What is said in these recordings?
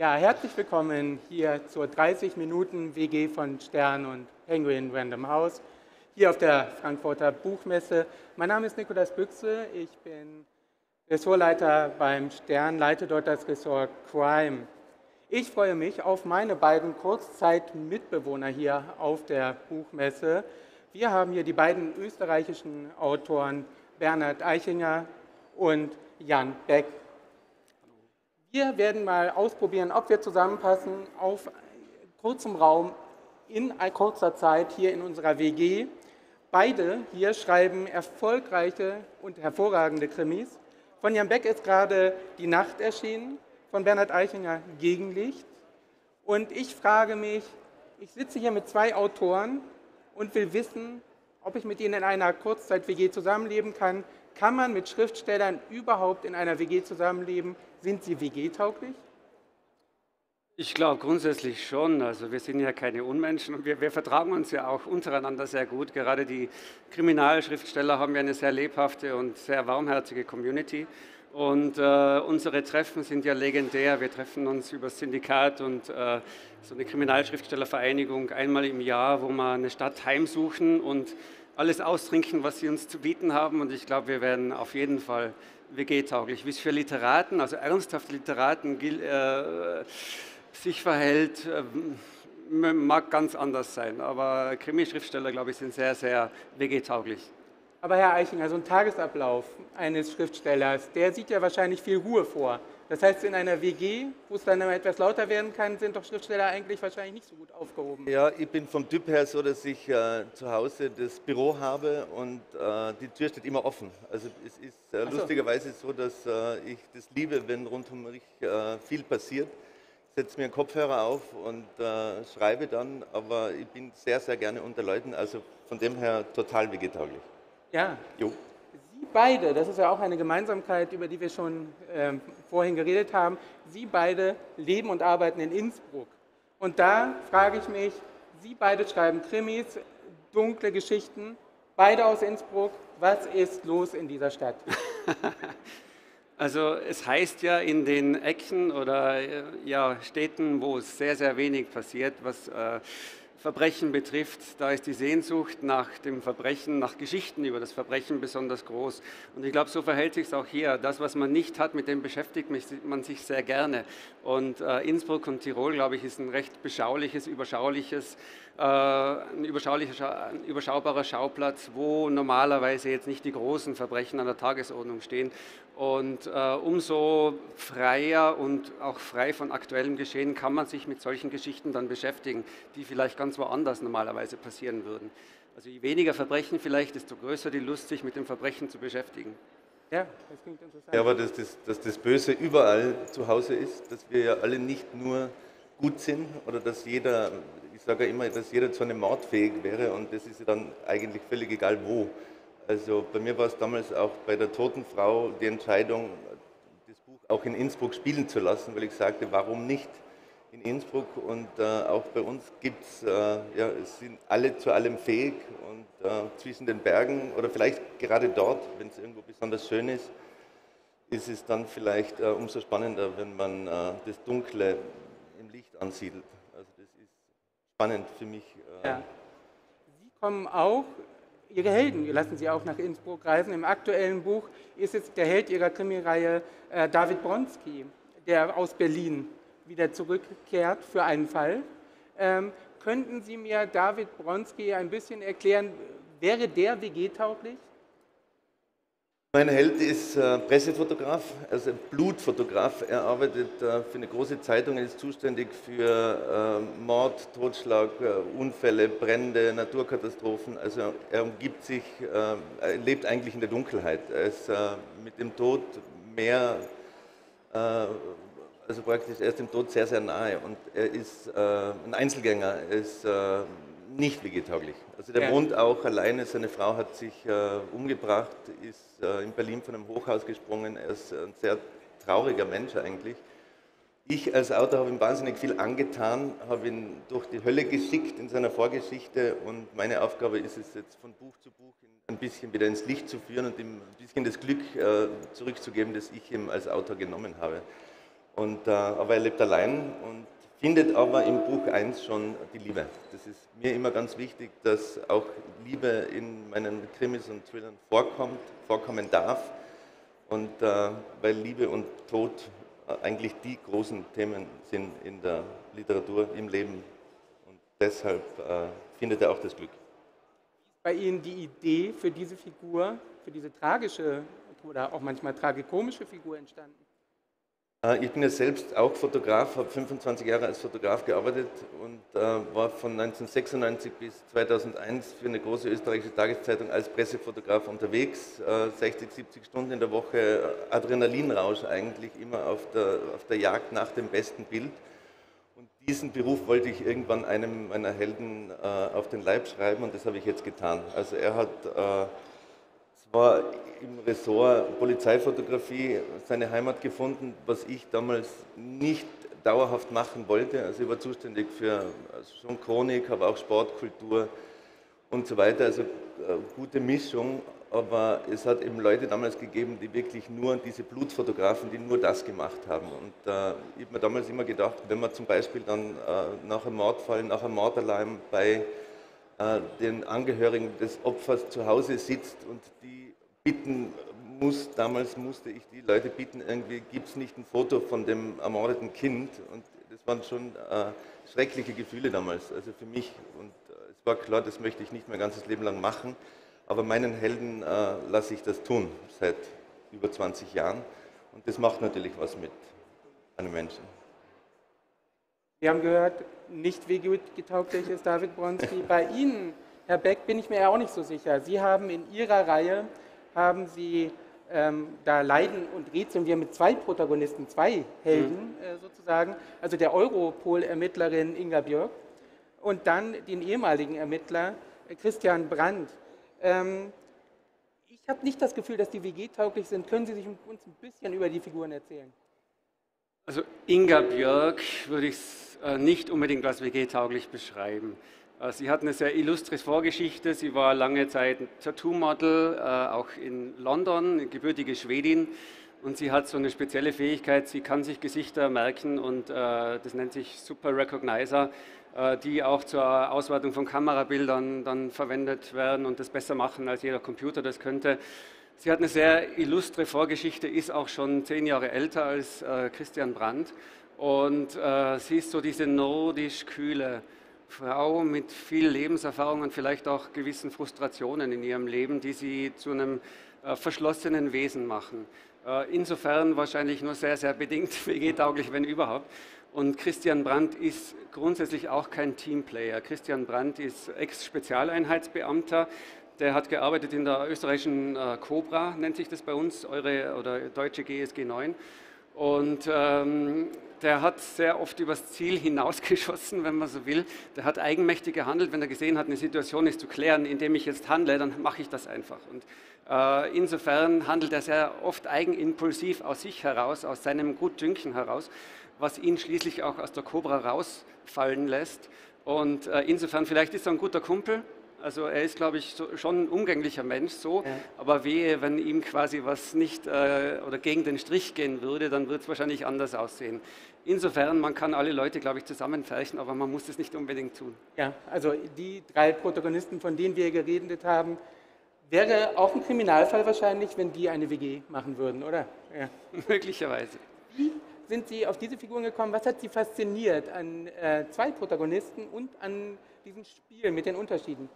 Ja, herzlich willkommen hier zur 30 Minuten WG von Stern und Penguin Random House hier auf der Frankfurter Buchmesse. Mein Name ist Nikolas Büchse, ich bin Ressortleiter beim Stern, leite dort das Ressort Crime. Ich freue mich auf meine beiden Kurzzeitmitbewohner hier auf der Buchmesse. Wir haben hier die beiden österreichischen Autoren Bernhard Eichinger und Jan Beck. Wir werden mal ausprobieren, ob wir zusammenpassen auf kurzem Raum in kurzer Zeit hier in unserer WG. Beide hier schreiben erfolgreiche und hervorragende Krimis. Von Jan Beck ist gerade Die Nacht erschienen, von Bernhard Eichinger Gegenlicht. Und ich frage mich, ich sitze hier mit zwei Autoren und will wissen, ob ich mit ihnen in einer Kurzzeit-WG zusammenleben kann. Kann man mit Schriftstellern überhaupt in einer WG zusammenleben? Sind sie WG-tauglich? Ich glaube grundsätzlich schon. Also wir sind ja keine Unmenschen und wir, wir, vertragen uns ja auch untereinander sehr gut. Gerade die Kriminalschriftsteller haben ja eine sehr lebhafte und sehr warmherzige Community. Und äh, unsere Treffen sind ja legendär. Wir treffen uns über das Syndikat und äh, so eine Kriminalschriftstellervereinigung einmal im Jahr, wo wir eine Stadt heimsuchen und alles austrinken, was sie uns zu bieten haben. Und ich glaube, wir werden auf jeden Fall WG-tauglich. Wie es für Literaten, also ernsthafte Literaten, äh, sich verhält, äh, mag ganz anders sein. Aber Krimi-Schriftsteller, glaube ich, sind sehr, sehr WG-tauglich. Aber Herr Eichinger, so ein Tagesablauf eines Schriftstellers, der sieht ja wahrscheinlich viel Ruhe vor. Das heißt, in einer WG, wo es dann etwas lauter werden kann, sind doch Schriftsteller eigentlich wahrscheinlich nicht so gut aufgehoben. Ja, ich bin vom Typ her so, dass ich äh, zu Hause das Büro habe und äh, die Tür steht immer offen. Also es ist äh, so. lustigerweise so, dass äh, ich das liebe, wenn rund um mich äh, viel passiert. Ich setze mir einen Kopfhörer auf und äh, schreibe dann, aber ich bin sehr, sehr gerne unter Leuten, also von dem her total vegetauglich. Ja. Jo. Beide, das ist ja auch eine Gemeinsamkeit, über die wir schon äh, vorhin geredet haben, Sie beide leben und arbeiten in Innsbruck. Und da frage ich mich, Sie beide schreiben Krimis, dunkle Geschichten, beide aus Innsbruck. Was ist los in dieser Stadt? Also es heißt ja in den Ecken oder äh, ja, Städten, wo es sehr, sehr wenig passiert, was äh, Verbrechen betrifft, da ist die Sehnsucht nach dem Verbrechen, nach Geschichten über das Verbrechen besonders groß. Und ich glaube, so verhält sich es auch hier. Das, was man nicht hat, mit dem beschäftigt man sich sehr gerne. Und äh, Innsbruck und Tirol, glaube ich, ist ein recht beschauliches, überschauliches, äh, ein, überschaulicher, ein überschaubarer Schauplatz, wo normalerweise jetzt nicht die großen Verbrechen an der Tagesordnung stehen. Und äh, umso freier und auch frei von aktuellem Geschehen kann man sich mit solchen Geschichten dann beschäftigen, die vielleicht ganz woanders normalerweise passieren würden. Also je weniger Verbrechen vielleicht, desto größer die Lust, sich mit dem Verbrechen zu beschäftigen. Ja, das klingt interessant. Ja, aber dass das, dass das Böse überall zu Hause ist, dass wir ja alle nicht nur gut sind oder dass jeder, ich sage ja immer, dass jeder zu einem Mord fähig wäre und das ist ja dann eigentlich völlig egal wo. Also bei mir war es damals auch bei der toten Frau die Entscheidung, das Buch auch in Innsbruck spielen zu lassen, weil ich sagte, warum nicht in Innsbruck? Und äh, auch bei uns gibt es, äh, ja, es sind alle zu allem fähig und äh, zwischen den Bergen oder vielleicht gerade dort, wenn es irgendwo besonders schön ist, ist es dann vielleicht äh, umso spannender, wenn man äh, das Dunkle im Licht ansiedelt. Also das ist spannend für mich. Äh. Ja. Sie kommen auch Ihre Helden lassen Sie auch nach Innsbruck reisen. Im aktuellen Buch ist es der Held Ihrer Krimireihe äh, David Bronski, der aus Berlin wieder zurückkehrt für einen Fall. Ähm, könnten Sie mir David Bronski ein bisschen erklären, wäre der WG-tauglich? Mein Held ist äh, Pressefotograf, also Blutfotograf. Er arbeitet äh, für eine große Zeitung, er ist zuständig für äh, Mord, Totschlag, äh, Unfälle, Brände, Naturkatastrophen. Also er umgibt sich, äh, er lebt eigentlich in der Dunkelheit. Er ist äh, mit dem Tod mehr, also praktisch er ist dem Tod sehr, sehr nahe. Und er ist ein Einzelgänger, er ist nicht vegetauglich. Also der ja. wohnt auch alleine, seine Frau hat sich äh, umgebracht, ist äh, in Berlin von einem Hochhaus gesprungen, er ist ein sehr trauriger Mensch eigentlich. Ich als Autor habe ihm wahnsinnig viel angetan, habe ihn durch die Hölle geschickt in seiner Vorgeschichte und meine Aufgabe ist es jetzt von Buch zu Buch ein bisschen wieder ins Licht zu führen und ihm ein bisschen das Glück äh, zurückzugeben, das ich ihm als Autor genommen habe. Und, äh, aber er lebt allein und findet aber im Buch 1 schon die Liebe. Das ist mir immer ganz wichtig, dass auch Liebe in meinen Krimis und Thrillern vorkommt, vorkommen darf. Und äh, weil Liebe und Tod eigentlich die großen Themen sind in der Literatur, im Leben. Und deshalb äh, findet er auch das Glück. Bei Ihnen die Idee für diese Figur, für diese tragische oder auch manchmal tragikomische Figur entstanden? Äh, ich bin ja selbst auch Fotograf, habe 25 Jahre als Fotograf gearbeitet und äh, war von 1996 bis 2001 für eine große österreichische Tageszeitung als Pressefotograf unterwegs, 60, äh, 70 Stunden in der Woche, Adrenalinrausch eigentlich, immer auf der, auf der Jagd nach dem besten Bild. Und diesen Beruf wollte ich irgendwann einem meiner Helden auf den Leib schreiben und das habe ich jetzt getan. Also er hat zwar im Ressort Polizeifotografie seine Heimat gefunden, was ich damals nicht dauerhaft machen wollte. Also ich war zuständig für also schon Chronik, aber auch Sportkultur und so weiter. Also äh, gute Mischung. Aber es hat eben Leute damals gegeben, die wirklich nur diese Blutfotografen, die nur das gemacht haben. Und äh, ich habe mir damals immer gedacht, wenn man zum Beispiel dann äh, nach einem Mordfall, nach einem Mordalarm bei den Angehörigen des Opfers zu Hause sitzt und die bitten muss, damals musste ich die Leute bitten, irgendwie gibt es nicht ein Foto von dem ermordeten Kind. Und das waren schon äh, schreckliche Gefühle damals, also für mich. Und äh, es war klar, das möchte ich nicht mein ganzes Leben lang machen. Aber meinen Helden äh, lasse ich das tun, seit über 20 Jahren. Und das macht natürlich was mit einem Menschen. Wir haben gehört, nicht WG-getauglich ist David Bronski. Bei Ihnen, Herr Beck, bin ich mir ja auch nicht so sicher. Sie haben in Ihrer Reihe haben Sie ähm, da Leiden und Rätseln wir mit zwei Protagonisten, zwei Helden mhm. äh, sozusagen, also der Europol-Ermittlerin Inga Björk und dann den ehemaligen Ermittler äh, Christian Brandt. Ähm, ich habe nicht das Gefühl, dass die WG-tauglich sind. Können Sie sich uns ein bisschen über die Figuren erzählen? Also Inga Björk würde ich äh, nicht unbedingt als WG-tauglich beschreiben. Äh, sie hat eine sehr illustre Vorgeschichte. Sie war lange Zeit Tattoo-Model, äh, auch in London, eine gebürtige Schwedin. Und sie hat so eine spezielle Fähigkeit, sie kann sich Gesichter merken und das nennt sich Super Recognizer, die auch zur Auswertung von Kamerabildern dann verwendet werden und das besser machen, als jeder Computer das könnte. Sie hat eine sehr illustre Vorgeschichte, ist auch schon zehn Jahre älter als Christian Brandt und sie ist so diese nordisch-kühle Frau mit viel Lebenserfahrung und vielleicht auch gewissen Frustrationen in ihrem Leben, die sie zu einem äh, verschlossenen Wesen machen. Äh, insofern wahrscheinlich nur sehr, sehr bedingt WG-tauglich, wenn überhaupt. Und Christian Brandt ist grundsätzlich auch kein Teamplayer. Christian Brandt ist Ex-Spezialeinheitsbeamter. Der hat gearbeitet in der österreichischen äh, Cobra, nennt sich das bei uns, eure oder deutsche GSG 9. Und ähm, der hat sehr oft übers Ziel hinausgeschossen, wenn man so will. Der hat eigenmächtig gehandelt, wenn er gesehen hat, eine Situation ist zu klären, indem ich jetzt handle, dann mache ich das einfach. Und äh, insofern handelt er sehr oft eigenimpulsiv aus sich heraus, aus seinem Gutdünken heraus, was ihn schließlich auch aus der Cobra rausfallen lässt. Und äh, insofern, vielleicht ist er ein guter Kumpel, also er ist, glaube ich, so, schon ein umgänglicher Mensch, so. Ja. Aber wehe, wenn ihm quasi was nicht äh, oder gegen den Strich gehen würde, dann wird es wahrscheinlich anders aussehen. Insofern, man kann alle Leute, glaube ich, zusammenfärchen, aber man muss es nicht unbedingt tun. Ja, also die drei Protagonisten, von denen wir geredet haben, wäre auch ein Kriminalfall wahrscheinlich, wenn die eine WG machen würden, oder? Ja. Möglicherweise. Wie sind Sie auf diese Figuren gekommen? Was hat Sie fasziniert an äh, zwei Protagonisten und an diesem Spiel mit den Unterschieden?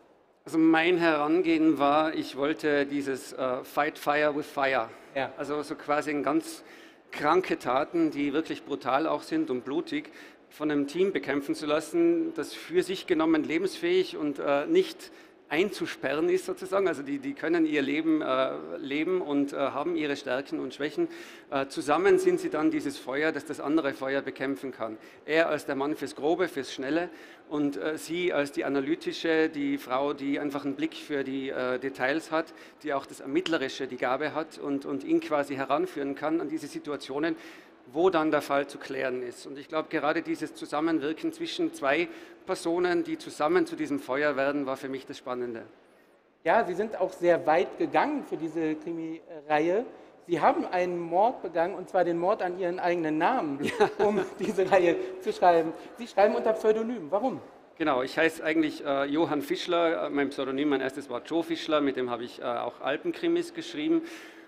Also mein Herangehen war, ich wollte dieses äh, Fight Fire with Fire. Ja. Also so quasi ein ganz kranke Taten, die wirklich brutal auch sind und blutig, von einem Team bekämpfen zu lassen, das für sich genommen lebensfähig und äh, nicht einzusperren ist sozusagen. Also die, die können ihr Leben äh, leben und äh, haben ihre Stärken und Schwächen. Äh, zusammen sind sie dann dieses Feuer, das das andere Feuer bekämpfen kann. Er als der Mann fürs Grobe, fürs Schnelle und äh, sie als die analytische, die Frau, die einfach einen Blick für die äh, Details hat, die auch das Ermittlerische, die Gabe hat und, und ihn quasi heranführen kann an diese Situationen, wo dann der Fall zu klären ist. Und ich glaube, gerade dieses Zusammenwirken zwischen zwei Personen, die zusammen zu diesem Feuer werden, war für mich das Spannende. Ja, Sie sind auch sehr weit gegangen für diese Krimi-Reihe. Sie haben einen Mord begangen, und zwar den Mord an Ihren eigenen Namen, ja. um diese Reihe zu schreiben. Sie schreiben unter Pseudonym. Warum? Genau, ich heiße eigentlich äh, Johann Fischler. Mein Pseudonym, mein erstes war Joe Fischler, mit dem habe ich äh, auch Alpenkrimis geschrieben.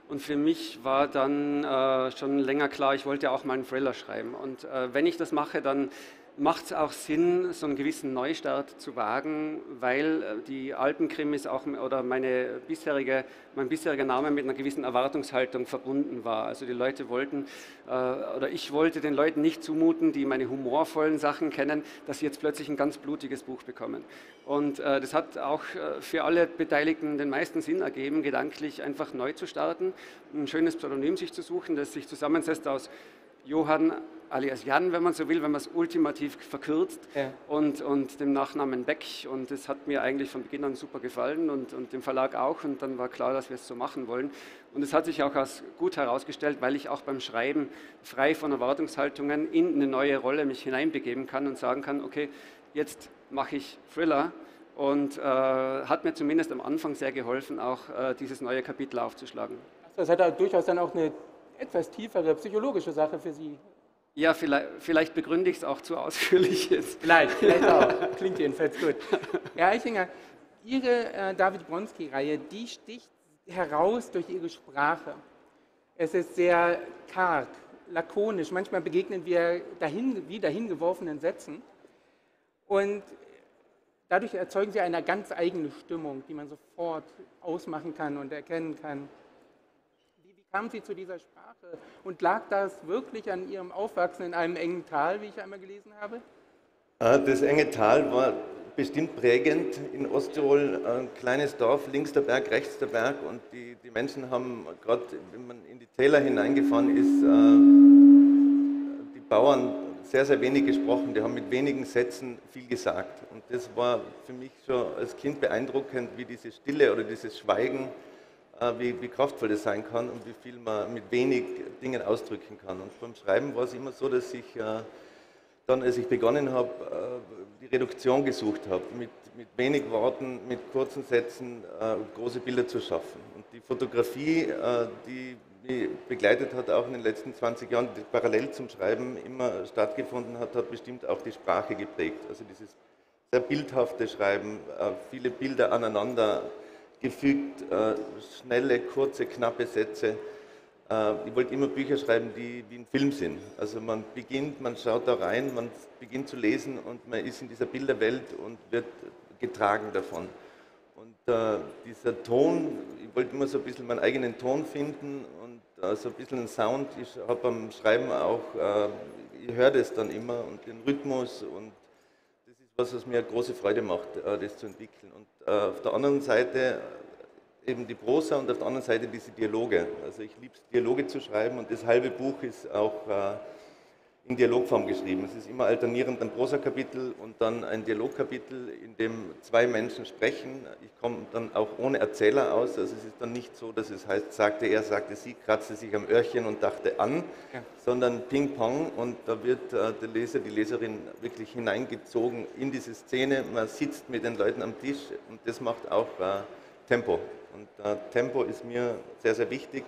Und für mich war dann äh, schon länger klar, ich wollte auch mal einen Thriller schreiben. Und äh, wenn ich das mache, dann macht es auch Sinn, so einen gewissen Neustart zu wagen, weil äh, die Alpenkrimis auch oder meine bisherige, mein bisheriger Name mit einer gewissen Erwartungshaltung verbunden war. Also die Leute wollten äh, oder ich wollte den Leuten nicht zumuten, die meine humorvollen Sachen kennen, dass sie jetzt plötzlich ein ganz blutiges Buch bekommen. Und äh, das hat auch für alle Beteiligten den meisten Sinn ergeben, gedanklich einfach neu zu starten, ein schönes Pseudonym sich zu suchen, das sich zusammensetzt aus Johann alias Jan, wenn man so will, wenn man es ultimativ verkürzt ja. und, und dem Nachnamen Beck. Und das hat mir eigentlich von Beginn an super gefallen und, und dem Verlag auch. Und dann war klar, dass wir es so machen wollen. Und es hat sich auch als gut herausgestellt, weil ich auch beim Schreiben frei von Erwartungshaltungen in eine neue Rolle mich hineinbegeben kann und sagen kann, okay, jetzt mache ich Thriller. Und äh, hat mir zumindest am Anfang sehr geholfen, auch äh, dieses neue Kapitel aufzuschlagen. Das hat durchaus dann auch eine etwas tiefere psychologische Sache für Sie ja, vielleicht, vielleicht begründe ich es auch zu ausführlich jetzt. Vielleicht, vielleicht auch. Klingt jedenfalls gut. Herr Eichinger, Ihre äh, David Bronski-Reihe, die sticht heraus durch Ihre Sprache. Es ist sehr karg, lakonisch. Manchmal begegnen wir dahin, wie dahingeworfenen Sätzen. Und dadurch erzeugen Sie eine ganz eigene Stimmung, die man sofort ausmachen kann und erkennen kann kamen Sie zu dieser Sprache? Und lag das wirklich an Ihrem Aufwachsen in einem engen Tal, wie ich einmal gelesen habe? Ah, das enge Tal war bestimmt prägend. In Osttirol ein kleines Dorf, links der Berg, rechts der Berg. Und die, die Menschen haben, gerade wenn man in die Täler hineingefahren ist, äh, die Bauern sehr, sehr wenig gesprochen. Die haben mit wenigen Sätzen viel gesagt. Und das war für mich schon als Kind beeindruckend, wie diese Stille oder dieses Schweigen äh, wie, wie, kraftvoll das sein kann und wie viel man mit wenig Dingen ausdrücken kann. Und beim Schreiben war es immer so, dass ich äh, dann, als ich begonnen habe, äh, die Reduktion gesucht habe, mit, mit wenig Worten, mit kurzen Sätzen große Bilder zu schaffen. Und die Fotografie, die mich begleitet hat, auch in den letzten 20 Jahren, die parallel zum Schreiben immer stattgefunden hat, hat bestimmt auch die Sprache geprägt. Also dieses sehr bildhafte Schreiben, viele Bilder aneinander gefügt, äh, schnelle, kurze, knappe Sätze. Äh, ich wollte immer Bücher schreiben, die wie ein Film sind. Also man beginnt, man schaut da rein, man beginnt zu lesen und man ist in dieser Bilderwelt und wird getragen davon. Und äh, dieser Ton, ich wollte immer so ein bisschen meinen eigenen Ton finden und äh, so ein bisschen einen Sound. Ich habe beim Schreiben auch, äh, ich höre das dann immer und den Rhythmus und was, was mir große Freude macht, äh, das zu entwickeln. Und äh, auf der anderen Seite eben die Prosa und auf der anderen Seite diese Dialoge. Also ich liebe es, Dialoge zu schreiben und das halbe Buch ist auch äh, in Dialogform geschrieben. Es ist immer alternierend ein Prosa-Kapitel und dann ein Dialogkapitel, in dem zwei Menschen sprechen. Ich komme dann auch ohne Erzähler aus. Also es ist dann nicht so, dass es heißt, sagte er, sagte sie, kratzte sich am Öhrchen und dachte an, ja. sondern Ping-Pong und da wird äh, der Leser, die Leserin wirklich hineingezogen in diese Szene. Man sitzt mit den Leuten am Tisch und das macht auch äh, Tempo. Und äh, Tempo ist mir sehr, sehr wichtig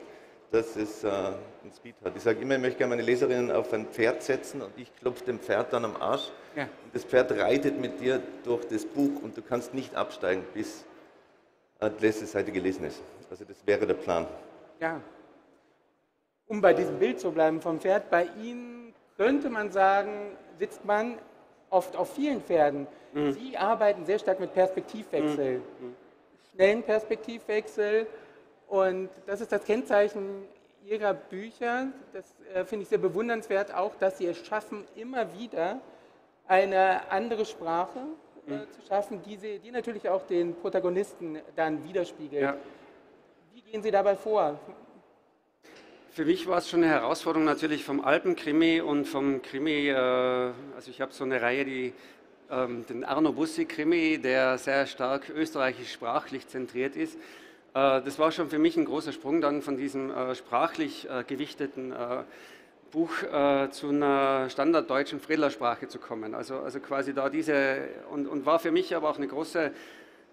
dass es äh, einen Speed hat. Ich sage immer, ich möchte gerne meine Leserinnen auf ein Pferd setzen und ich klopfe dem Pferd dann am Arsch. Ja. Und das Pferd reitet mit dir durch das Buch und du kannst nicht absteigen, bis äh, die letzte Seite gelesen ist. Also das wäre der Plan. Ja. Um bei diesem Bild zu bleiben vom Pferd, bei Ihnen könnte man sagen, sitzt man oft auf vielen Pferden. Mhm. Sie arbeiten sehr stark mit Perspektivwechsel. Mhm. Schnellen Perspektivwechsel, und das ist das Kennzeichen Ihrer Bücher. Das äh, finde ich sehr bewundernswert auch, dass Sie es schaffen, immer wieder eine andere Sprache äh, mhm. zu schaffen, die, Sie, die natürlich auch den Protagonisten dann widerspiegelt. Ja. Wie gehen Sie dabei vor? Für mich war es schon eine Herausforderung natürlich vom Alpenkrimi und vom Krimi, äh, also ich habe so eine Reihe, die ähm, den Arno Bussi-Krimi, der sehr stark österreichisch sprachlich zentriert ist. Äh, das war schon für mich ein großer Sprung, dann von diesem äh, sprachlich äh, gewichteten Buch zu einer standarddeutschen Friedlersprache zu kommen. Also, also quasi da diese, und, und war für mich aber auch eine große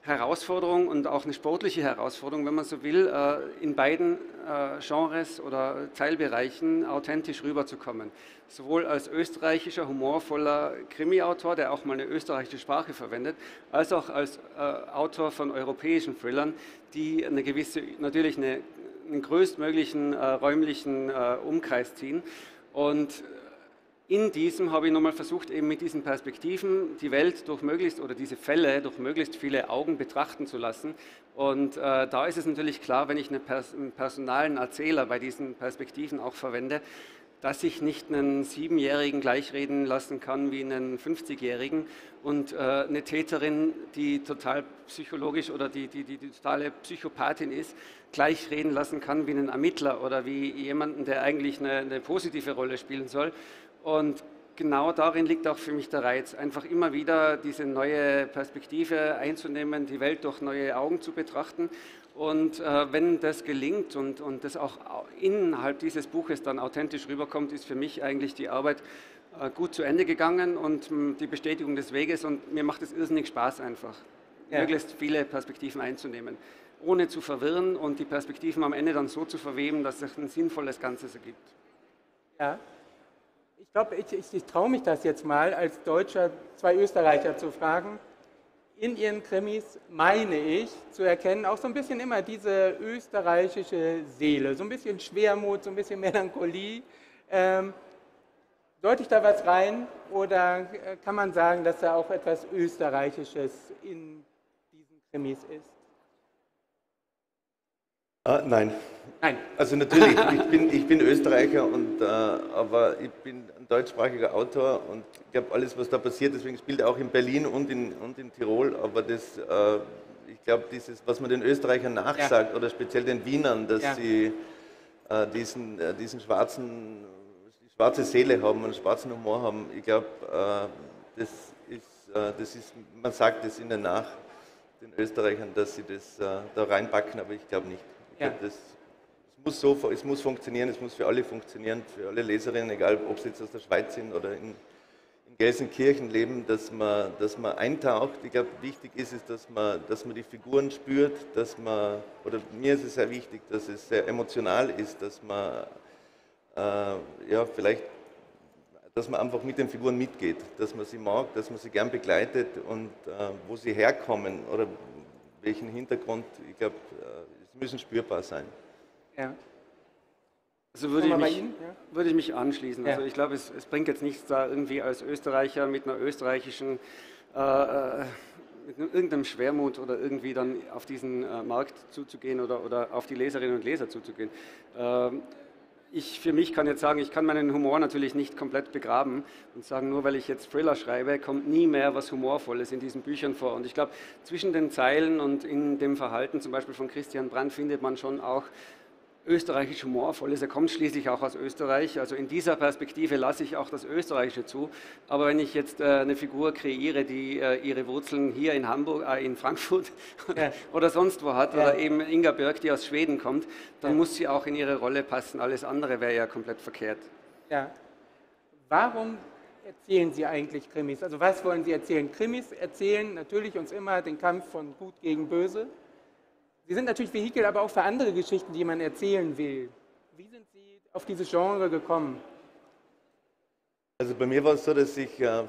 Herausforderung und auch eine sportliche Herausforderung, wenn man so will, äh, in beiden äh, Genres oder Teilbereichen authentisch rüberzukommen. Sowohl als österreichischer, humorvoller Krimi-Autor, der auch mal eine österreichische Sprache verwendet, als auch als äh, Autor von europäischen Thrillern, die eine gewisse, natürlich eine, einen größtmöglichen räumlichen Umkreis ziehen. Und in diesem habe ich nochmal versucht, eben mit diesen Perspektiven die Welt durch möglichst oder diese Fälle durch möglichst viele Augen betrachten zu lassen. Und äh, da ist es natürlich klar, wenn ich eine Pers einen personalen Erzähler bei diesen Perspektiven auch verwende, dass ich nicht einen Siebenjährigen gleichreden lassen kann wie einen 50-Jährigen und äh, eine Täterin, die total psychologisch oder die, die, die, die totale Psychopathin ist, gleichreden lassen kann wie einen Ermittler oder wie jemanden, der eigentlich eine, eine positive Rolle spielen soll. Und genau darin liegt auch für mich der Reiz, einfach immer wieder diese neue Perspektive einzunehmen, die Welt durch neue Augen zu betrachten. Und äh, wenn das gelingt und, und das auch innerhalb dieses Buches dann authentisch rüberkommt, ist für mich eigentlich die Arbeit äh, gut zu Ende gegangen und mh, die Bestätigung des Weges. Und mir macht es irrsinnig Spaß einfach, ja. möglichst viele Perspektiven einzunehmen, ohne zu verwirren und die Perspektiven am Ende dann so zu verweben, dass es ein sinnvolles Ganzes ergibt. Ja, ich glaube, ich, ich, ich traue mich das jetzt mal als Deutscher zwei Österreicher zu fragen. In ihren Krimis meine ich zu erkennen, auch so ein bisschen immer diese österreichische Seele, so ein bisschen Schwermut, so ein bisschen Melancholie. Ähm, deute ich da was rein oder äh, kann man sagen, dass da auch etwas Österreichisches in diesen Krimis ist? Ah, nein. Nein. Also natürlich, ich bin, ich bin Österreicher, und, äh, aber ich bin ein deutschsprachiger Autor und ich glaube, alles, was da passiert, deswegen spielt er auch in Berlin und in, und in Tirol, aber das, äh, ich glaube, dieses, was man den Österreichern nachsagt, ja. oder speziell den Wienern, dass ja. sie äh, diesen, äh, diesen schwarzen, schwarze Seele haben und schwarzen Humor haben, ich glaube, äh, das, ist, äh, das ist, man sagt es ihnen nach, den Österreichern, dass sie das da reinpacken, aber ich glaube nicht. Ja. Das, es, muss so, es muss funktionieren, es muss für alle funktionieren, für alle Leserinnen, egal ob sie jetzt aus der Schweiz sind oder in, in Gelsenkirchen leben, dass man, dass man eintaucht. Ich glaube, wichtig ist es, dass man, dass man die Figuren spürt, dass man, oder mir ist es sehr wichtig, dass es sehr emotional ist, dass man äh, ja, vielleicht dass man einfach mit den Figuren mitgeht, dass man sie mag, dass man sie gern begleitet und äh, wo sie herkommen oder welchen Hintergrund, ich glaube, äh, müssen spürbar sein. Ja. Also würde ich, mich, würde ich mich anschließen. Ja. Also ich glaube, es, es, bringt jetzt nichts da irgendwie als Österreicher mit einer österreichischen, äh, äh mit irgendeinem Schwermut oder irgendwie dann auf diesen äh, Markt zuzugehen oder, oder auf die Leserinnen und Leser zuzugehen. Ähm, ich für mich kann jetzt sagen, ich kann meinen Humor natürlich nicht komplett begraben und sagen, nur weil ich jetzt Thriller schreibe, kommt nie mehr was Humorvolles in diesen Büchern vor. Und ich glaube, zwischen den Zeilen und in dem Verhalten zum Beispiel von Christian Brandt findet man schon auch österreichisch humorvoll ist. Er kommt schließlich auch aus Österreich. Also in dieser Perspektive lasse ich auch das Österreichische zu. Aber wenn ich jetzt äh, eine Figur kreiere, die äh, ihre Wurzeln hier in Hamburg, äh, in Frankfurt ja. oder sonst wo hat, ja. oder eben Inga Björk, die aus Schweden kommt, dann ja. muss sie auch in ihre Rolle passen. Alles andere wäre ja komplett verkehrt. Ja. Warum erzählen Sie eigentlich Krimis? Also was wollen Sie erzählen? Krimis erzählen natürlich uns immer den Kampf von Gut gegen Böse. Sie sind natürlich Vehikel, aber auch für andere Geschichten, die man erzählen will. Wie sind Sie auf dieses Genre gekommen? Also bei mir war es so, dass ich, äh,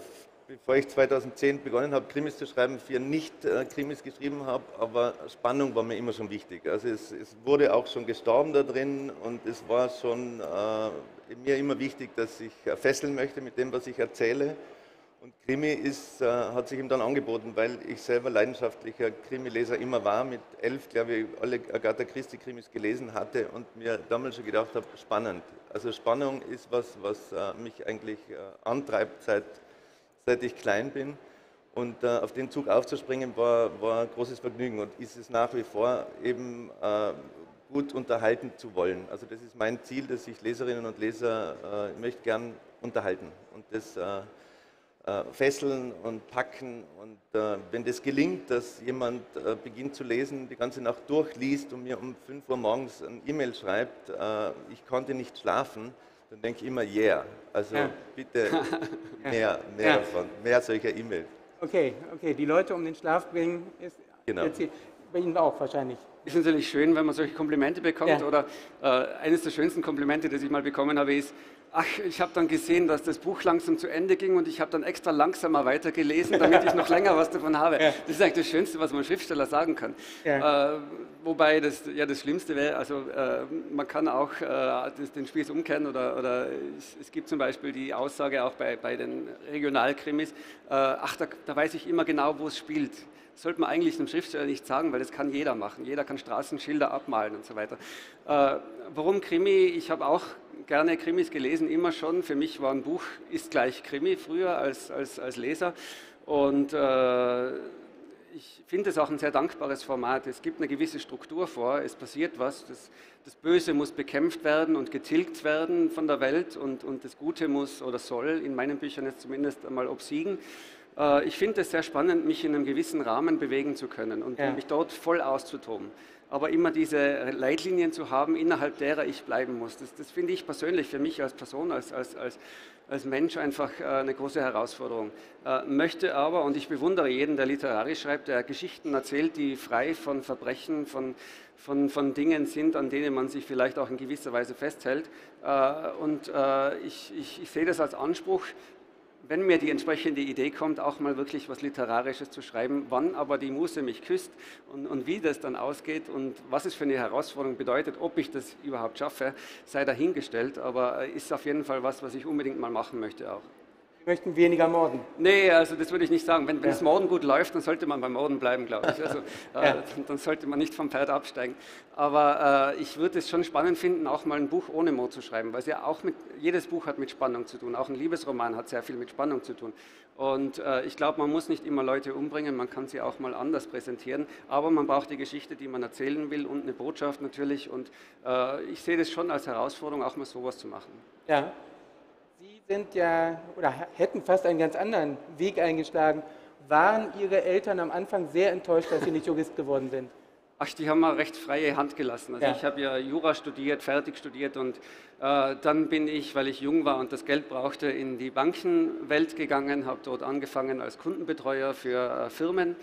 bevor ich 2010 begonnen habe, Krimis zu schreiben, vier Nicht-Krimis geschrieben habe, aber Spannung war mir immer schon wichtig. Also es, es wurde auch schon gestorben da drin und es war schon äh, mir immer wichtig, dass ich fesseln möchte mit dem, was ich erzähle. Und Krimi ist, äh, hat sich ihm dann angeboten, weil ich selber leidenschaftlicher Krimileser immer war, mit elf, glaube ich, alle Agatha Christie-Krimis gelesen hatte und mir damals schon gedacht habe, spannend. Also Spannung ist was, was äh, mich eigentlich äh, antreibt, seit, seit ich klein bin. Und äh, auf den Zug aufzuspringen war, war ein großes Vergnügen und ist es nach wie vor eben äh, gut unterhalten zu wollen. Also das ist mein Ziel, dass ich Leserinnen und Leser, äh, ich möchte gern unterhalten. Und das äh, fesseln und packen. Und äh, wenn das gelingt, dass jemand äh, beginnt zu lesen, die ganze Nacht durchliest und mir um 5 Uhr morgens ein E-Mail schreibt, äh, ich konnte nicht schlafen, dann denke ich immer, yeah. Also ja. bitte mehr, mehr ja. davon, mehr solcher E-Mails. Okay, okay, die Leute um den Schlaf bringen ist Genau. Jetzt, bei Ihnen auch wahrscheinlich. Ist natürlich schön, wenn man solche Komplimente bekommt. Ja. Oder äh, eines der schönsten Komplimente, das ich mal bekommen habe, ist, ach, ich habe dann gesehen, dass das Buch langsam zu Ende ging und ich habe dann extra langsamer weitergelesen, damit ich noch länger was davon habe. Ja. Das ist eigentlich das Schönste, was man Schriftsteller sagen kann. Ja. Äh, wobei das ja das Schlimmste wäre, also äh, man kann auch äh, das, den Spieß umkehren oder, oder es, es, gibt zum Beispiel die Aussage auch bei, bei den Regionalkrimis, äh, ach, da, da weiß ich immer genau, wo es spielt sollte man eigentlich einem Schriftsteller nicht sagen, weil das kann jeder machen. Jeder kann Straßenschilder abmalen und so weiter. Äh, warum Krimi? Ich habe auch gerne Krimis gelesen, immer schon. Für mich war ein Buch ist gleich Krimi früher als, als, als Leser. Und äh, ich finde es auch ein sehr dankbares Format. Es gibt eine gewisse Struktur vor, es passiert was. Das, das, Böse muss bekämpft werden und getilgt werden von der Welt und, und das Gute muss oder soll in meinen Büchern jetzt zumindest einmal obsiegen. Äh, ich finde es sehr spannend, mich in einem gewissen Rahmen bewegen zu können und ja. mich dort voll auszutoben aber immer diese Leitlinien zu haben, innerhalb derer ich bleiben muss. Das, das finde ich persönlich für mich als Person, als, als, als, als Mensch einfach äh, eine große Herausforderung. Äh, möchte aber, und ich bewundere jeden, der literarisch schreibt, der Geschichten erzählt, die frei von Verbrechen, von, von, von Dingen sind, an denen man sich vielleicht auch in gewisser Weise festhält. Äh, und ich, ich, ich sehe das als Anspruch, wenn mir die entsprechende Idee kommt, auch mal wirklich was Literarisches zu schreiben, wann aber die Muse mich küsst und, und, wie das dann ausgeht und was es für eine Herausforderung bedeutet, ob ich das überhaupt schaffe, sei dahingestellt, aber ist auf jeden Fall was, was ich unbedingt mal machen möchte auch. Möchten weniger morden? Nee, also das würde ich nicht sagen. Wenn, wenn ja. das Morden gut läuft, dann sollte man beim Morden bleiben, glaube ich. Also, äh, ja. dann sollte man nicht vom Pferd absteigen. Aber äh, ich würde es schon spannend finden, auch mal ein Buch ohne Mord zu schreiben, weil es ja auch mit, jedes Buch hat mit Spannung zu tun. Auch ein Liebesroman hat sehr viel mit Spannung zu tun. Und äh, ich glaube, man muss nicht immer Leute umbringen, man kann sie auch mal anders präsentieren. Aber man braucht die Geschichte, die man erzählen will und eine Botschaft natürlich. Und äh, ich sehe das schon als Herausforderung, auch mal sowas zu machen. Ja sind ja oder hätten fast einen ganz anderen Weg eingeschlagen. Waren Ihre Eltern am Anfang sehr enttäuscht, dass Sie nicht Jurist geworden sind? Ach, die haben mal recht freie Hand gelassen. Also ja. ich habe ja Jura studiert, fertig studiert und äh, dann bin ich, weil ich jung war und das Geld brauchte, in die Bankenwelt gegangen, habe dort angefangen als Kundenbetreuer für äh, Firmen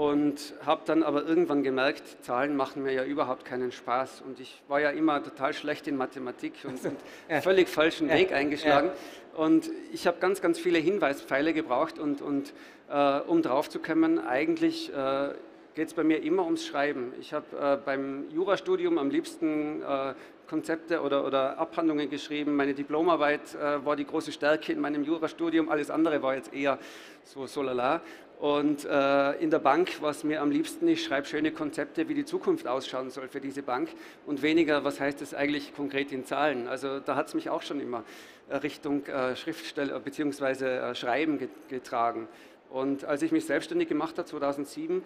und habe dann aber irgendwann gemerkt, Zahlen machen mir ja überhaupt keinen Spaß und ich war ja immer total schlecht in Mathematik und, und ja. völlig falschen ja. Weg eingeschlagen ja. und ich habe ganz, ganz viele Hinweispfeile gebraucht und, und äh, um drauf zu kommen, eigentlich äh, geht es bei mir immer ums Schreiben. Ich habe äh, beim Jurastudium am liebsten äh, Konzepte oder, oder, Abhandlungen geschrieben. Meine Diplomarbeit äh, war die große Stärke in meinem Jurastudium. Alles andere war jetzt eher so, so lala. Und äh, in der Bank war es mir am liebsten, ich schreibe schöne Konzepte, wie die Zukunft ausschauen soll für diese Bank und weniger, was heißt das eigentlich konkret in Zahlen. Also da hat es mich auch schon immer äh, Richtung äh, Schriftsteller bzw. Äh, Schreiben getragen. Und als ich mich selbstständig gemacht habe, 2007,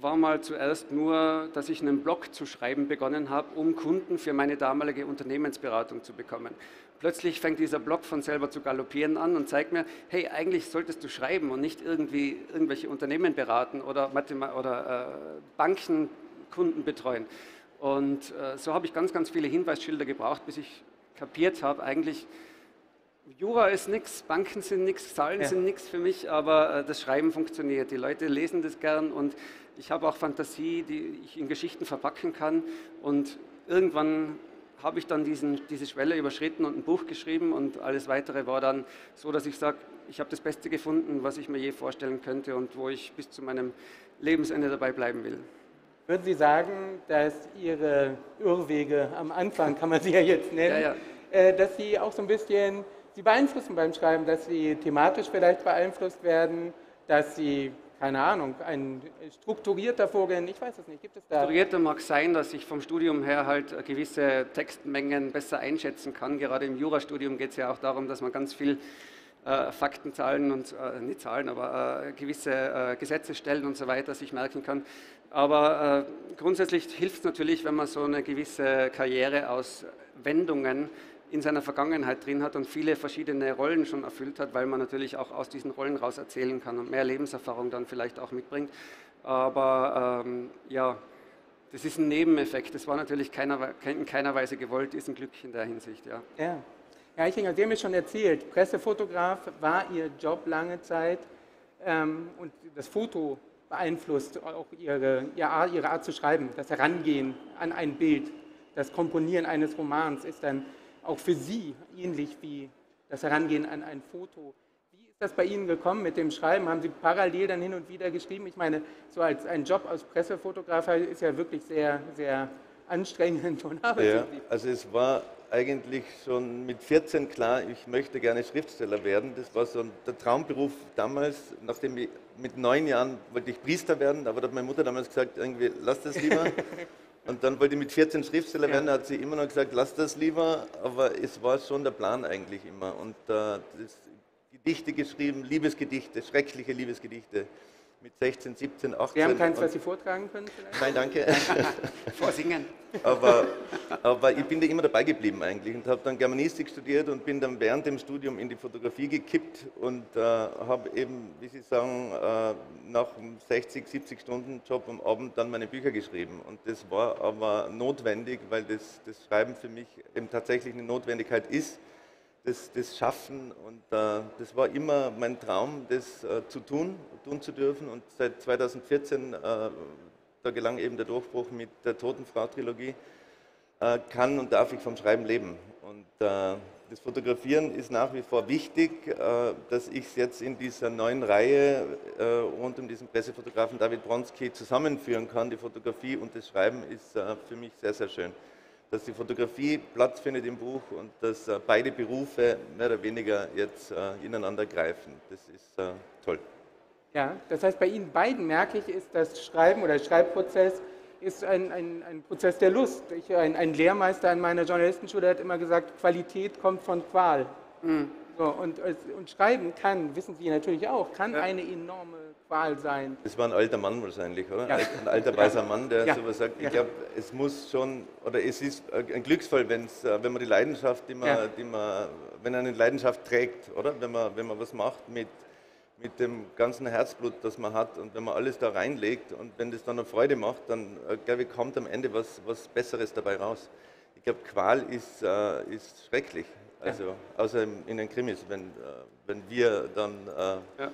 war mal zuerst nur, dass ich einen Blog zu schreiben begonnen habe, um Kunden für meine damalige Unternehmensberatung zu bekommen. Plötzlich fängt dieser Blog von selber zu galoppieren an und zeigt mir, hey, eigentlich solltest du schreiben und nicht irgendwie irgendwelche Unternehmen beraten oder, oder äh, Banken, Kunden betreuen. Und äh, so habe ich ganz, ganz viele Hinweisschilder gebraucht, bis ich kapiert habe, eigentlich Jura ist nichts, Banken sind nichts, Zahlen ja. sind nichts für mich, aber äh, das Schreiben funktioniert. Die Leute lesen das gern und ich habe auch Fantasie, die ich in Geschichten verpacken kann. Und irgendwann habe ich dann diesen, diese Schwelle überschritten und ein Buch geschrieben und alles weitere war dann so, dass ich sage, ich habe das Beste gefunden, was ich mir je vorstellen könnte und wo ich bis zu meinem Lebensende dabei bleiben will. Würden Sie sagen, dass Ihre Irrwege am Anfang, kann man sie ja jetzt nennen, ja, ja. Äh, dass Sie auch so ein bisschen Sie beeinflussen beim Schreiben, dass Sie thematisch vielleicht beeinflusst werden, dass Sie keine Ahnung, ein strukturierter Vorgehen, ich weiß es nicht, gibt es da? Strukturierter mag sein, dass ich vom Studium her halt gewisse Textmengen besser einschätzen kann. Gerade im Jurastudium geht es ja auch darum, dass man ganz viel äh, Fakten, Zahlen und, äh, nicht Zahlen, aber äh, gewisse äh, Gesetze stellen und so weiter sich merken kann. Aber äh, grundsätzlich hilft es natürlich, wenn man so eine gewisse Karriere aus Wendungen in seiner Vergangenheit drin hat und viele verschiedene Rollen schon erfüllt hat, weil man natürlich auch aus diesen Rollen raus erzählen kann und mehr Lebenserfahrung dann vielleicht auch mitbringt. Aber ähm, ja, das ist ein Nebeneffekt. Das war natürlich keiner, in keiner Weise gewollt, ist ein Glück in der Hinsicht. Ja, ja. ich denke, Sie haben es schon erzählt, Pressefotograf war Ihr Job lange Zeit ähm, und das Foto beeinflusst auch ihre, ihre Art zu schreiben, das Herangehen an ein Bild, das Komponieren eines Romans ist dann auch für Sie ähnlich wie das Herangehen an ein Foto. Wie ist das bei Ihnen gekommen mit dem Schreiben? Haben Sie parallel dann hin und wieder geschrieben? Ich meine, so als ein Job als Pressefotograf ist ja wirklich sehr, sehr anstrengend und arbeitsintensiv. Ja, also es war eigentlich schon mit 14 klar, ich möchte gerne Schriftsteller werden. Das war so der Traumberuf damals. Nachdem ich mit neun Jahren wollte ich Priester werden, aber da hat meine Mutter damals gesagt, irgendwie lass das lieber. Und dann wollte ich mit 14 Schriftsteller werden, da hat sie immer noch gesagt, lass das lieber, aber es war schon der Plan eigentlich immer. Und äh, Gedichte geschrieben, Liebesgedichte, schreckliche Liebesgedichte mit 16, 17, 18. Sie haben keins, was Sie vortragen können vielleicht? Nein, danke. Vorsingen. Aber, aber ich bin da immer dabei geblieben eigentlich und habe dann Germanistik studiert und bin dann während dem Studium in die Fotografie gekippt und äh, habe eben, wie Sie sagen, äh, nach 60, 70 Stunden Job am Abend dann meine Bücher geschrieben. Und das war aber notwendig, weil das, das Schreiben für mich eben tatsächlich eine Notwendigkeit ist das, das Schaffen. Und äh, das war immer mein Traum, das äh, zu tun, tun zu dürfen. Und seit 2014, äh, da gelang eben der Durchbruch mit der Totenfrau-Trilogie, äh, kann und darf ich vom Schreiben leben. Und äh, das Fotografieren ist nach wie vor wichtig, äh, dass ich es jetzt in dieser neuen Reihe rund um diesen Pressefotografen David Bronski zusammenführen kann. Die Fotografie und das Schreiben ist für mich sehr, sehr schön dass die Fotografie Platz findet im Buch und dass äh, beide Berufe mehr oder weniger jetzt äh, ineinander greifen. Das ist äh, toll. Ja, das heißt, bei Ihnen beiden merke ich, ist das Schreiben oder der Schreibprozess ist ein, ein, ein Prozess der Lust. Ich, ein, ein, Lehrmeister an meiner Journalistenschule hat immer gesagt, Qualität kommt von Qual. Mhm. So, und, und, Schreiben kann, wissen Sie natürlich auch, kann ja. eine enorme Qual sein. Das war ein alter Mann wahrscheinlich, oder? Ja. Ein alter weißer Mann, der ja. sowas sagt. Ich glaube, es muss schon, oder es ist ein Glücksfall, wenn's, äh, wenn man die Leidenschaft, die man, die man, wenn eine Leidenschaft trägt, oder? Wenn man, wenn man was macht mit, mit dem ganzen Herzblut, das man hat und wenn man alles da reinlegt und wenn das dann eine Freude macht, dann äh, glaube ich, kommt am Ende was, was Besseres dabei raus. Ich glaube, Qual ist, äh, ist schrecklich. Also, außer in den Krimis, wenn, äh, wenn wir dann äh, ja.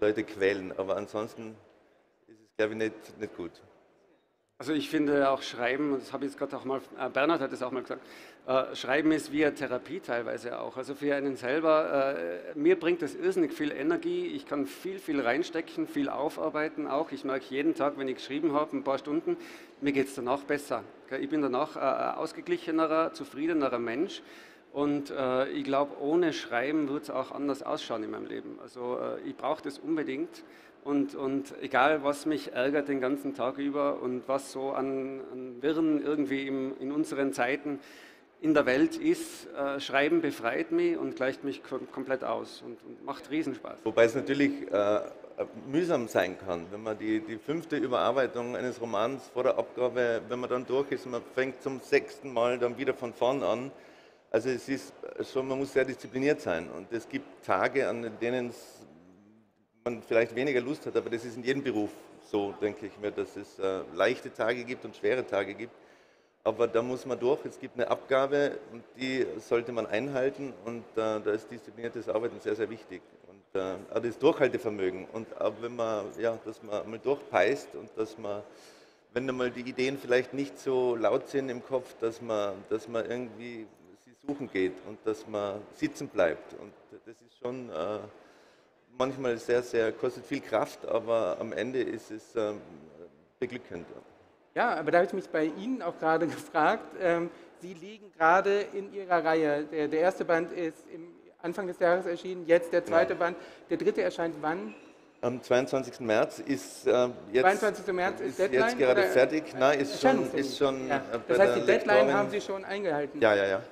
Leute quälen. Aber ansonsten ist es, glaube ich, nicht, nicht gut. Also ich finde auch Schreiben, das habe ich jetzt gerade auch mal, äh, Bernhard hat es auch mal gesagt, äh, Schreiben ist wie eine Therapie teilweise auch. Also für einen selber, äh, mir bringt das irrsinnig viel Energie, ich kann viel, viel reinstecken, viel aufarbeiten auch. Ich merke jeden Tag, wenn ich geschrieben habe, ein paar Stunden, mir geht es danach besser. Ich bin danach ein ausgeglichenerer, zufriedenerer Mensch. Und äh, ich glaube, ohne Schreiben wird es auch anders ausschauen in meinem Leben. Also äh, ich brauche das unbedingt. Und, und, egal, was mich ärgert den ganzen Tag über und was so an, an Wirren irgendwie im, in unseren Zeiten in der Welt ist, äh, Schreiben befreit mich und gleicht mich kom komplett aus und, und, macht Riesenspaß. Wobei es natürlich äh, mühsam sein kann, wenn man die, die fünfte Überarbeitung eines Romans vor der Abgabe, wenn man dann durch ist, man fängt zum sechsten Mal dann wieder von vorn an also es ist schon, man muss sehr diszipliniert sein und es gibt Tage, an denen man vielleicht weniger Lust hat, aber das ist in jedem Beruf so, denke ich mir, dass es äh, leichte Tage gibt und schwere Tage gibt. Aber da muss man durch, es gibt eine Abgabe und die sollte man einhalten und äh, da ist diszipliniertes Arbeiten sehr, sehr wichtig. Und äh, auch das Durchhaltevermögen und auch wenn man, ja, dass man mal durchpeist und dass man, wenn einmal die Ideen vielleicht nicht so laut sind im Kopf, dass man, dass man irgendwie suchen geht und dass man sitzen bleibt. Und das ist schon äh, manchmal sehr, sehr, kostet viel Kraft, aber am Ende ist es äh, beglückend. Ja, aber da habe ich mich bei Ihnen auch gerade gefragt. Ähm, Sie liegen gerade in Ihrer Reihe. Der, der, erste Band ist Anfang des Jahres erschienen, jetzt der zweite ja. Band. Der dritte erscheint wann? Am 22. März ist äh, jetzt, 22. März ist, ist Deadline, jetzt gerade fertig. Nein, ist schon, ist schon. Ja. Äh, das heißt, die Deadline Lektorin. haben Sie schon eingehalten. Ja, ja, ja.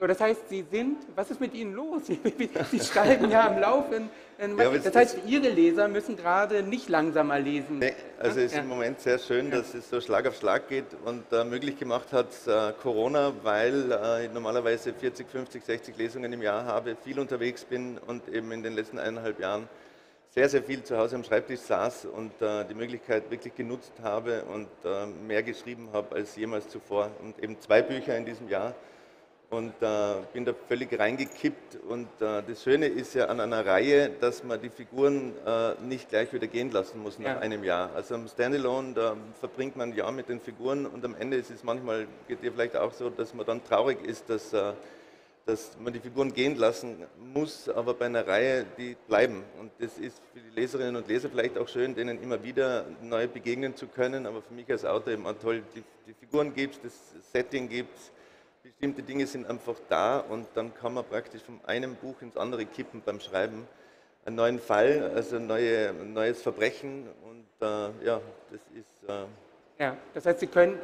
So, das heißt, Sie sind, was ist mit Ihnen los? Sie steigen ja am Laufen. Ja, das heißt, Ihre Leser müssen gerade nicht langsamer lesen. Nee, also es ist im Moment sehr schön, dass es so Schlag auf Schlag geht und äh, möglich gemacht hat äh, Corona, weil äh, ich normalerweise 40, 50, 60 Lesungen im Jahr habe, viel unterwegs bin und eben in den letzten eineinhalb Jahren sehr, sehr viel zu Hause am Schreibtisch saß und äh, die Möglichkeit wirklich genutzt habe und äh, mehr geschrieben habe als jemals zuvor. Und eben zwei Bücher in diesem Jahr und äh, bin da völlig reingekippt. Und äh, das Schöne ist ja an einer Reihe, dass man die Figuren äh, nicht gleich wieder gehen lassen muss nach ja. einem Jahr. Also am Standalone, da verbringt man ein Jahr mit den Figuren und am Ende ist es manchmal, geht dir vielleicht auch so, dass man dann traurig ist, dass, äh, dass man die Figuren gehen lassen muss, aber bei einer Reihe, die bleiben. Und das ist für die Leserinnen und Leser vielleicht auch schön, denen immer wieder neu begegnen zu können, aber für mich als Autor eben auch toll, die, die Figuren gibt es, das Setting gibt es, bestimmte Dinge sind einfach da und dann kann man praktisch von einem Buch ins andere kippen beim Schreiben. Einen neuen Fall, also ein neue, ein neues Verbrechen und äh, ja, das ist. Äh ja, das heißt, Sie können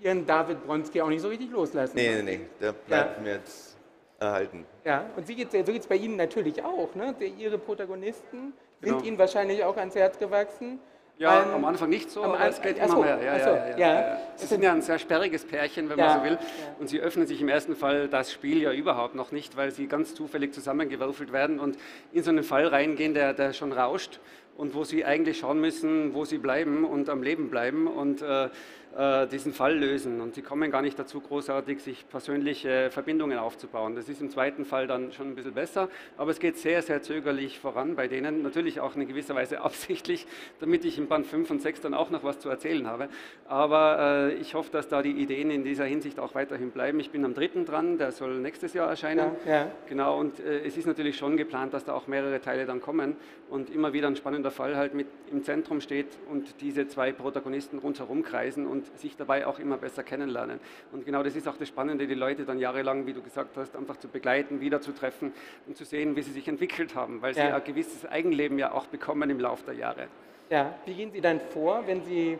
Ihren David Bronski auch nicht so richtig loslassen. Nee, nee, nee, der bleibt ja. mir jetzt erhalten. Ja, und so geht es bei Ihnen natürlich auch. Ne? Ihre Protagonisten genau. sind Ihnen wahrscheinlich auch ans Herz gewachsen. Ja, ähm, am Anfang nicht so, aber es geht immer so, mehr. Ja, so, ja, ja, Sie sind ja ein sehr sperriges Pärchen, wenn man so will. Und Sie öffnen sich im ersten Fall das Spiel ja überhaupt noch nicht, weil Sie ganz zufällig zusammengewürfelt werden und in so einen Fall reingehen, der, der schon rauscht und wo Sie eigentlich schauen müssen, wo Sie bleiben und am Leben bleiben. Und äh, äh, diesen Fall lösen. Und sie kommen gar nicht dazu, großartig sich persönliche Verbindungen aufzubauen. Das ist im zweiten Fall dann schon ein bisschen besser, aber es geht sehr, sehr zögerlich voran bei denen. Natürlich auch in gewisser Weise absichtlich, damit ich im Band 5 und 6 dann auch noch was zu erzählen habe. Aber äh, ich hoffe, dass da die Ideen in dieser Hinsicht auch weiterhin bleiben. Ich bin am dritten dran, der soll nächstes Jahr erscheinen. Ja, ja. Genau, und äh, es ist natürlich schon geplant, dass da auch mehrere Teile dann kommen und immer wieder ein spannender Fall halt mit im Zentrum steht und diese zwei Protagonisten rundherum kreisen und und sich dabei auch immer besser kennenlernen. Und genau das ist auch das Spannende, die Leute dann jahrelang, wie du gesagt hast, einfach zu begleiten, wiederzutreffen und zu sehen, wie sie sich entwickelt haben, weil sie ja. ein gewisses Eigenleben ja auch bekommen im Laufe der Jahre. Ja, wie gehen Sie dann vor, wenn Sie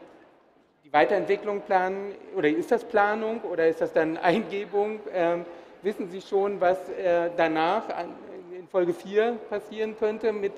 die Weiterentwicklung planen? Oder ist das Planung oder ist das dann Eingebung? Ähm, wissen Sie schon, was äh, danach in Folge 4 passieren könnte mit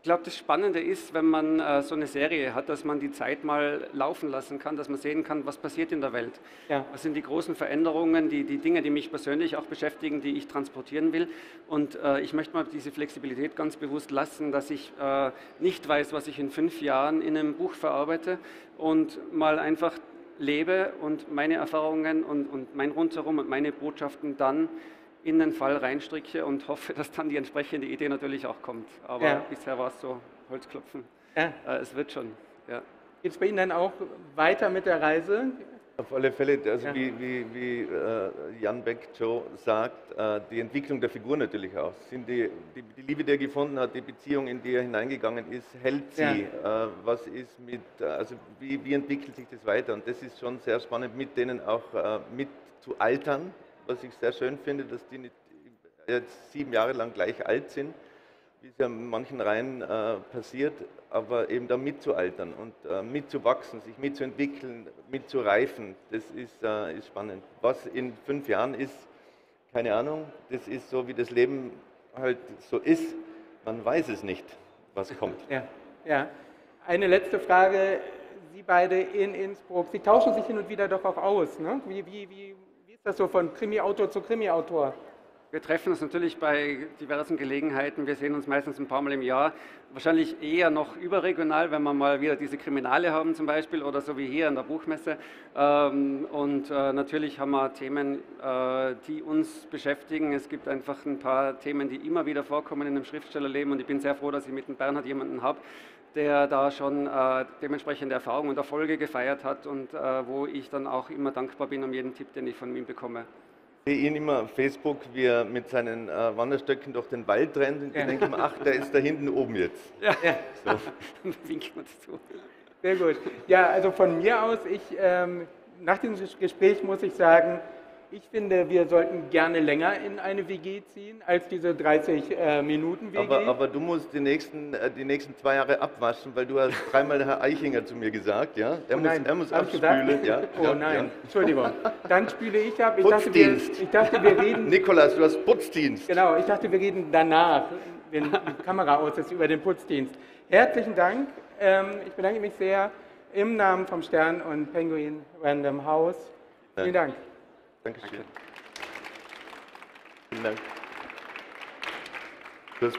ich glaube, das Spannende ist, wenn man äh, so eine Serie hat, dass man die Zeit mal laufen lassen kann, dass man sehen kann, was passiert in der Welt. Ja. Was sind die großen Veränderungen, die, die Dinge, die mich persönlich auch beschäftigen, die ich transportieren will. Und äh, ich möchte mal diese Flexibilität ganz bewusst lassen, dass ich äh, nicht weiß, was ich in fünf Jahren in einem Buch verarbeite und mal einfach lebe und meine Erfahrungen und, und mein Rundherum und meine Botschaften dann in den Fall reinstricke und hoffe, dass dann die entsprechende Idee natürlich auch kommt. Aber ja. bisher war es so, Holzklopfen. Ja. Äh, es wird schon. Ja. Geht es bei Ihnen dann auch weiter mit der Reise? Auf alle Fälle, also ja. wie, wie, wie äh, Jan Beck Joe sagt, äh, die Entwicklung der Figur natürlich auch. Sind die, die, die, Liebe, die er gefunden hat, die Beziehung, in die er hineingegangen ist, hält sie? Ja. Äh, was ist mit, also wie, wie entwickelt sich das weiter? Und das ist schon sehr spannend, mit denen auch äh, mit zu altern was ich sehr schön finde, dass die nicht jetzt sieben Jahre lang gleich alt sind, wie es ja in manchen Reihen äh, passiert, aber eben da mitzualtern und äh, mitzuwachsen, sich mitzuentwickeln, mitzureifen, das ist, äh, ist spannend. Was in fünf Jahren ist, keine Ahnung, das ist so, wie das Leben halt so ist. Man weiß es nicht, was kommt. Ja, ja. Eine letzte Frage. Sie beide in Innsbruck, Sie tauschen sich hin und wieder doch auch aus. Ne? Wie, wie, wie ist das so von Krimi-Autor zu Krimi-Autor? Wir treffen uns natürlich bei diversen Gelegenheiten. Wir sehen uns meistens ein paar Mal im Jahr. Wahrscheinlich eher noch überregional, wenn wir mal wieder diese Kriminale haben zum Beispiel oder so wie hier an der Buchmesse. Ähm, und äh, natürlich haben wir Themen, äh, die uns beschäftigen. Es gibt einfach ein paar Themen, die immer wieder vorkommen in einem Schriftstellerleben. Und ich bin sehr froh, dass ich mit dem Bernhard jemanden habe, der da schon äh, dementsprechende Erfahrungen und Erfolge gefeiert hat und äh, wo ich dann auch immer dankbar bin um jeden Tipp, den ich von ihm bekomme. Ich sehe ihn immer auf Facebook, wie er mit seinen äh, Wanderstöcken durch den Wald rennt und ich denke mir, ach, der ist da hinten oben jetzt. Ja, ja. So. Winken uns zu. Sehr gut. Ja, also von mir aus, ich, ähm, nach diesem Gespräch muss ich sagen, ich finde, wir sollten gerne länger in eine WG ziehen als diese 30 äh, Minuten WG. Aber, aber, du musst die nächsten, äh, die nächsten zwei Jahre abwaschen, weil du hast dreimal Herr Eichinger zu mir gesagt, ja? Er oh nein, muss, er muss abspülen. Ja? Oh ja, nein, ja. Entschuldigung. Dann spüle ich ab. Ich dachte, wir, ich dachte, wir reden... Nikolas, du hast Putzdienst. Genau, ich dachte, wir reden danach, wenn die Kamera aus ist, über den Putzdienst. Herzlichen Dank. Ähm, ich bedanke mich sehr im Namen vom Stern und Penguin Random House. Vielen Dank. Dankeschön. Danke. Vielen Dank. Das